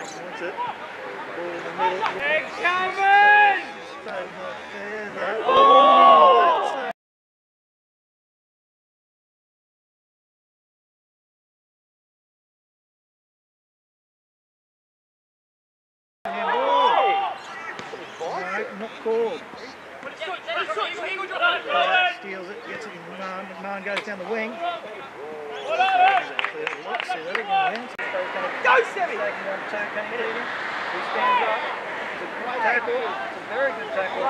That's it. Ball in the Oh! not called. Steals it, gets it in McMahon. McMahon goes down the wing. Go! Taking on two, can beat him? He stands up. It's a great tackle. It's a very good tackle.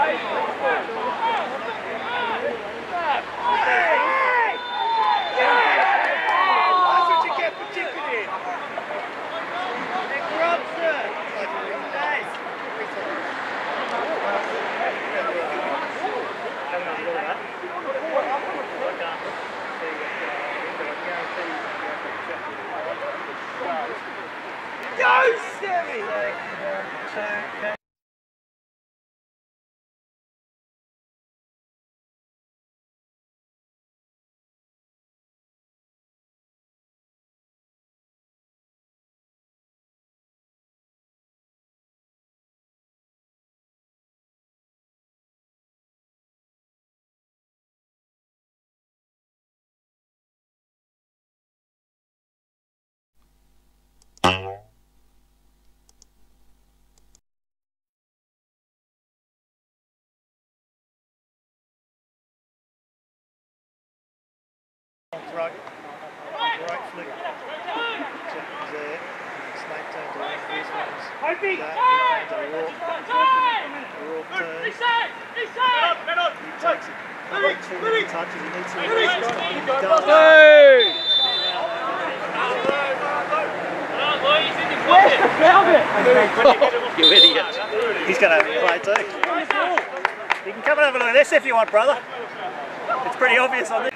Go, Sammy! Right, right flick. There. Snake turns around. This one's that. Here comes a walk. A walk turn. He takes it. About two touches. He needs to time. He does. You idiot. He's going to have a play too. You can come and have a look at this if you want, brother. It's pretty obvious on this.